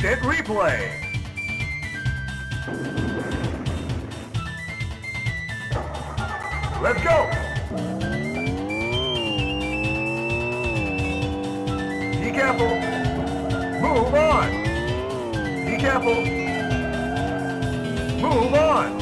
Replay! Let's go! Be careful! Move on! Be careful! Move on!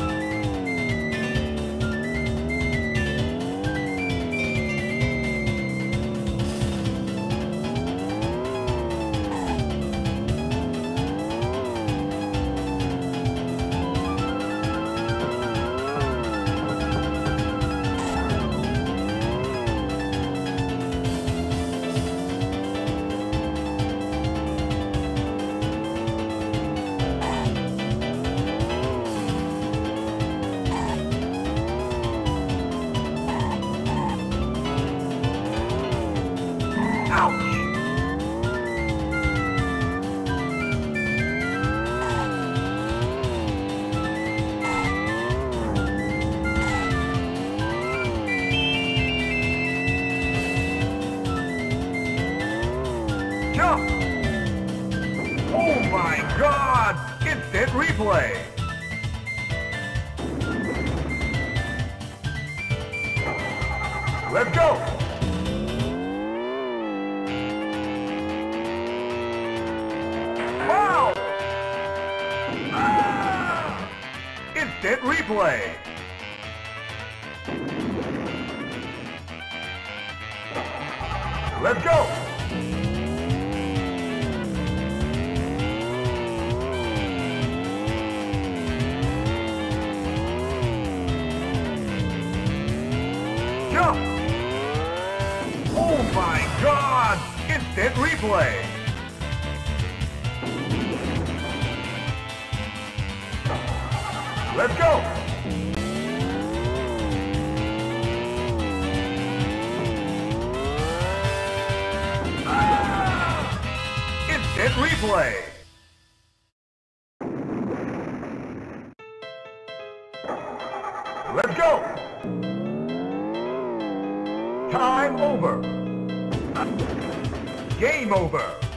Let's go! Wow! Ah! Instant replay! Let's go! Time over! Game over!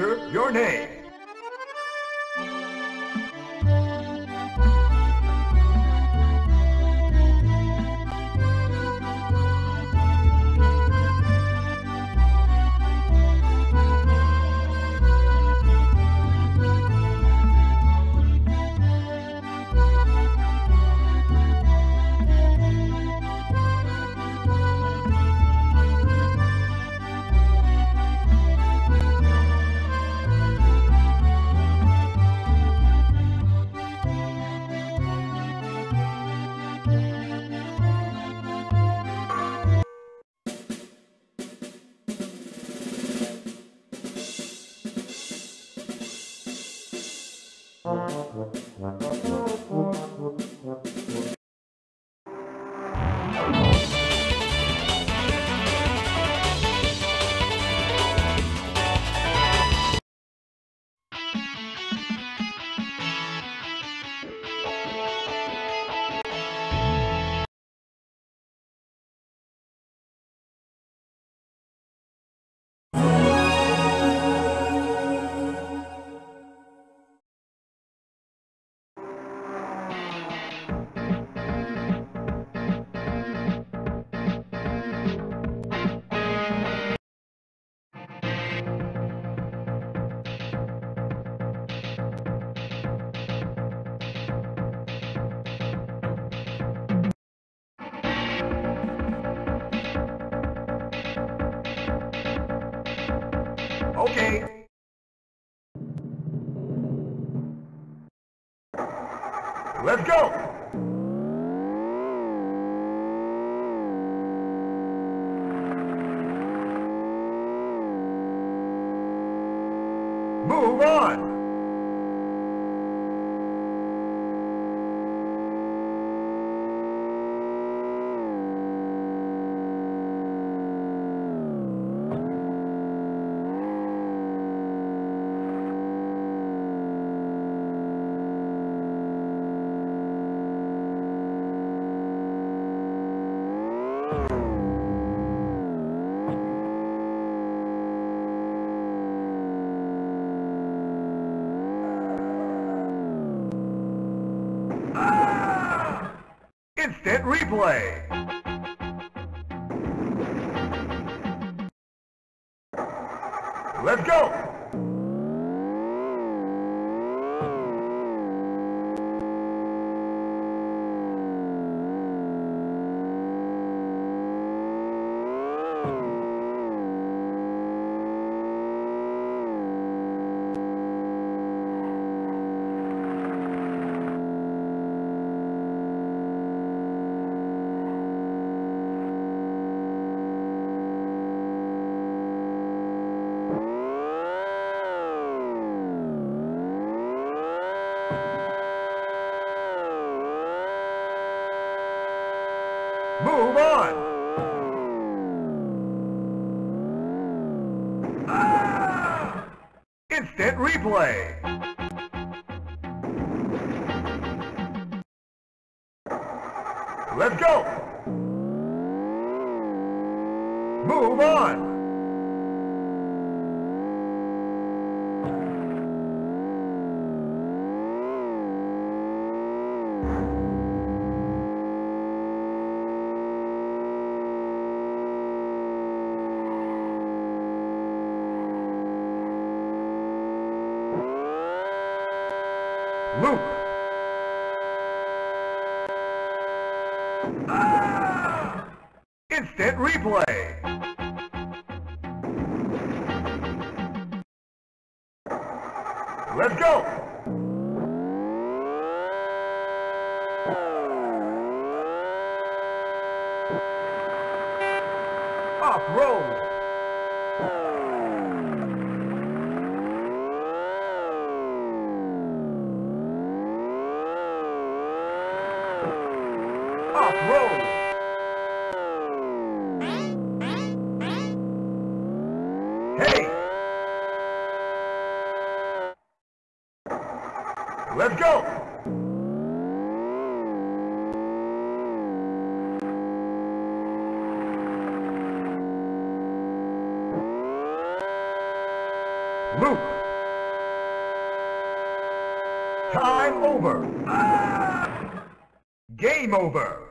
Enter your name. Let's go! Instant replay! Let's go! Replay! Let's go! Move on! Loop. Time over. Ah! Game over.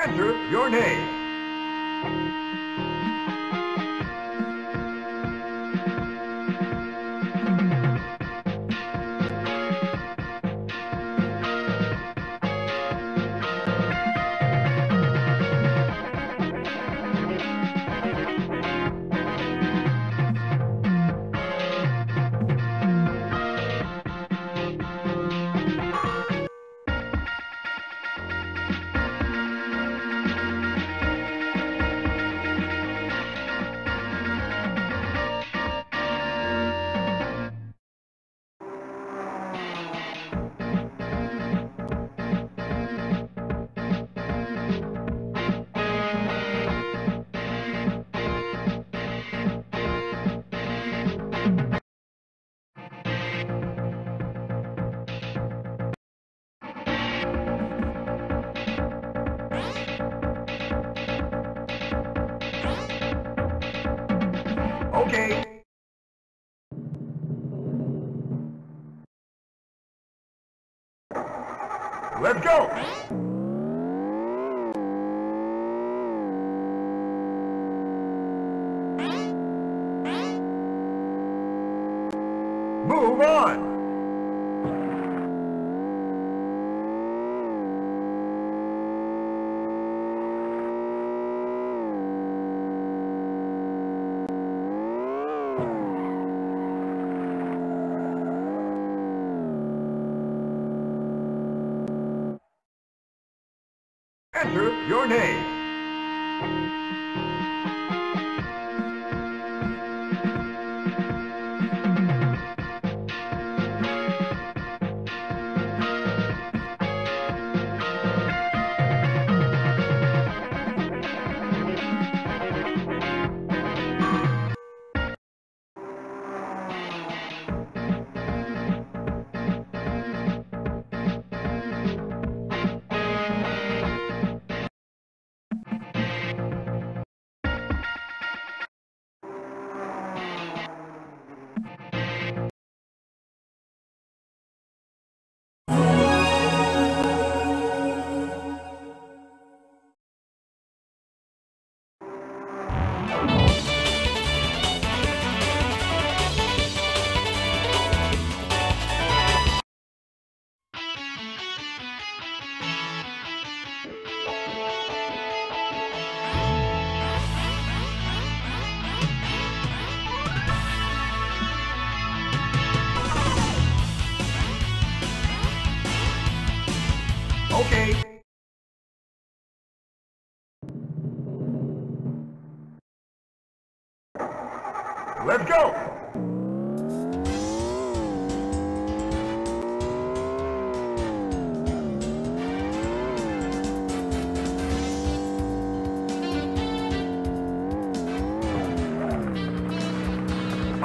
Enter your name. Let's go.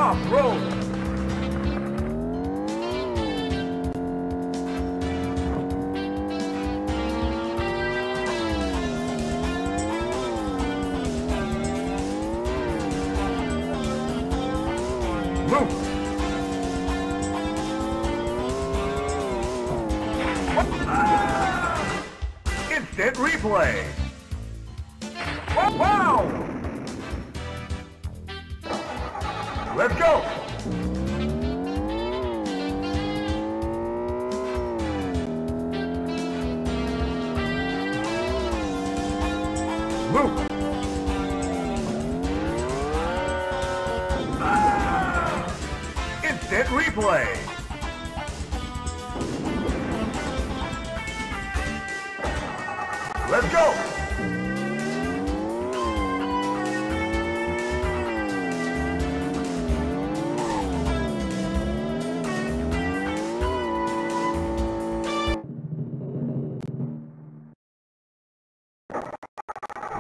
my bro.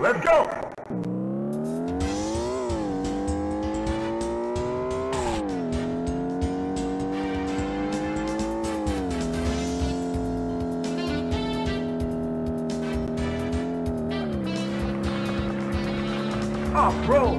Let's go! Oh, bro,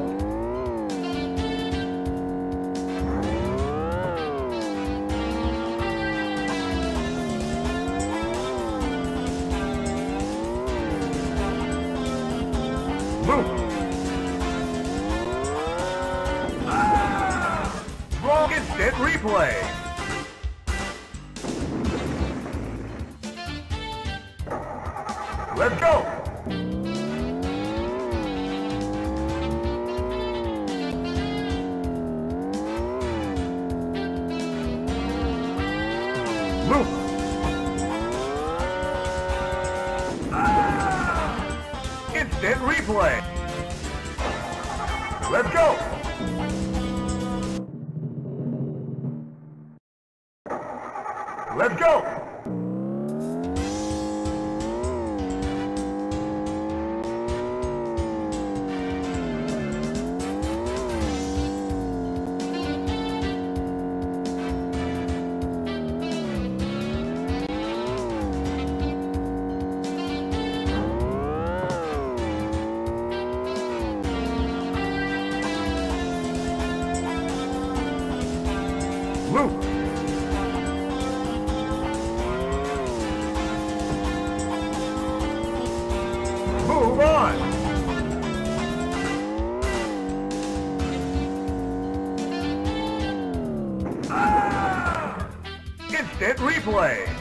play.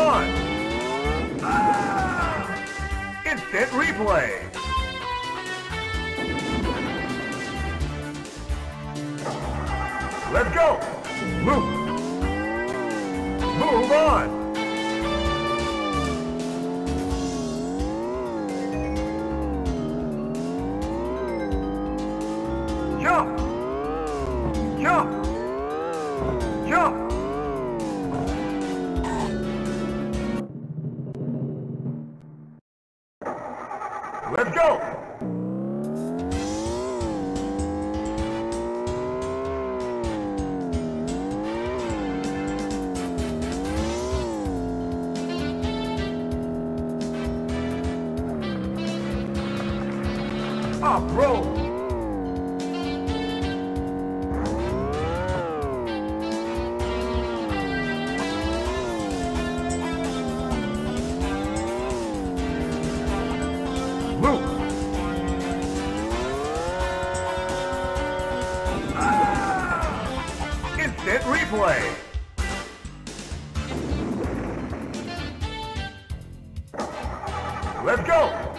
on! Ah! Instant replay! Let's go! Move! Move on! Let's go.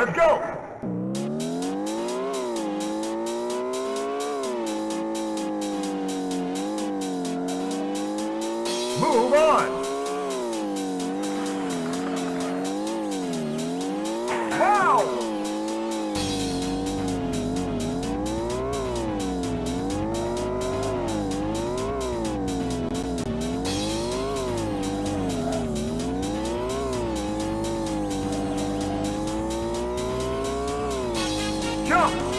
Let's go! 停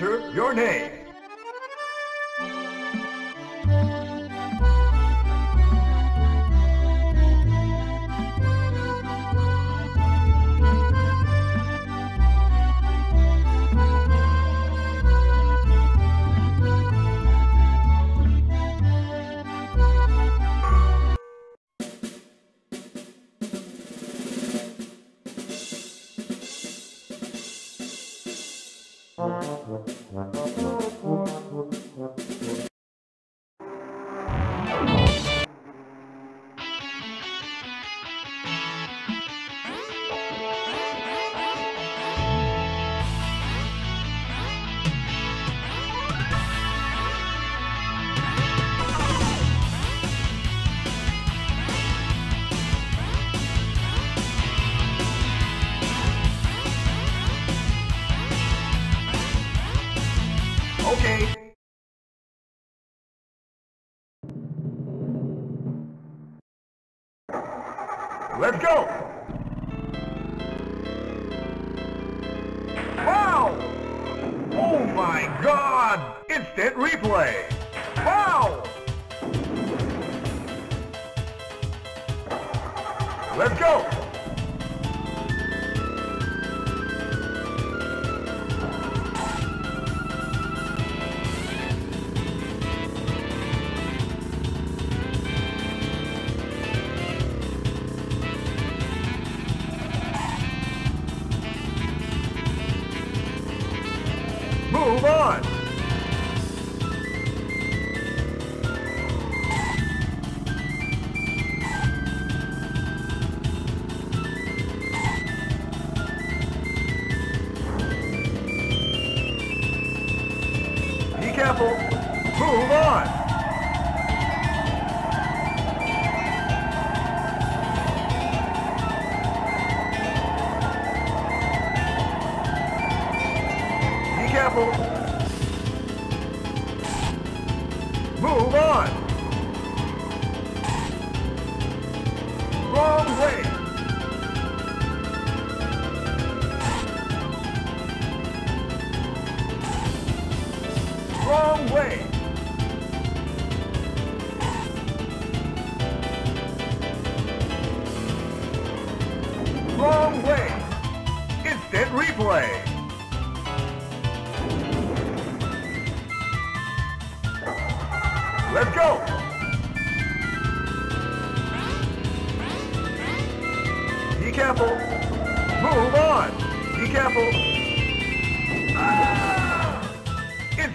Enter your name. Move on!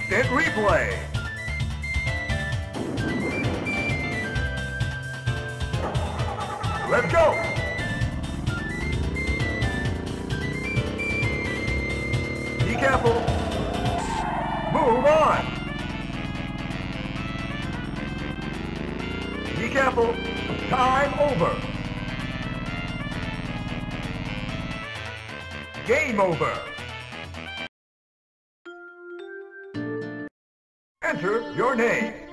Instant Replay. Let's go! Be careful. Move on! Be careful. Time over. Game over. Your name?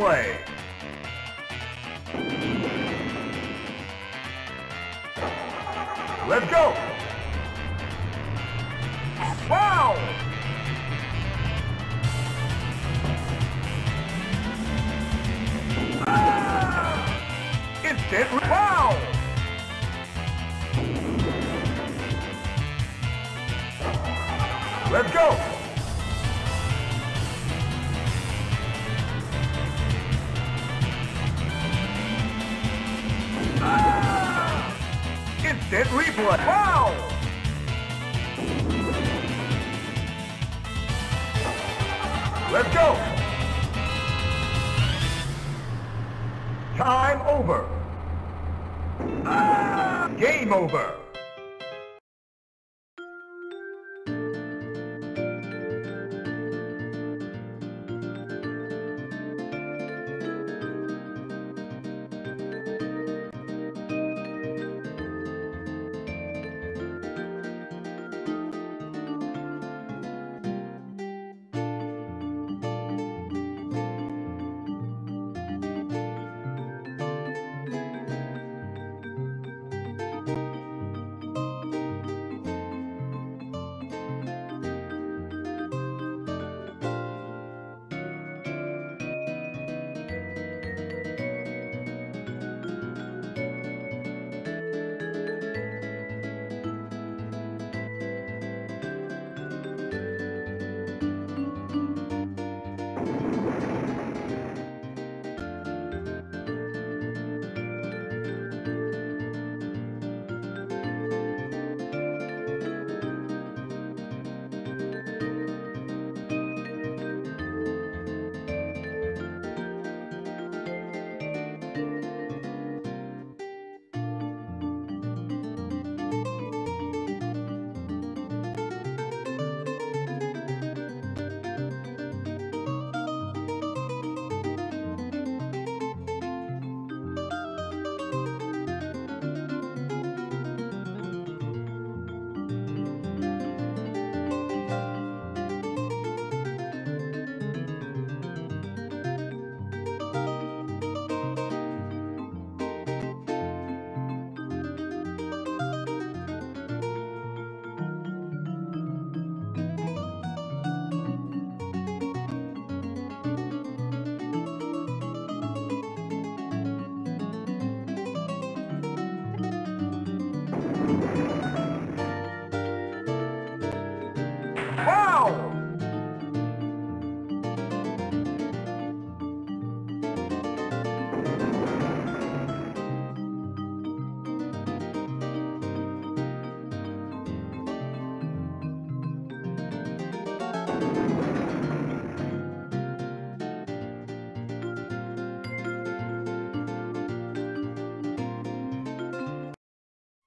play. Let's go! Time over. Ah! Game over.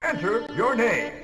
Enter your name.